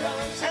Cause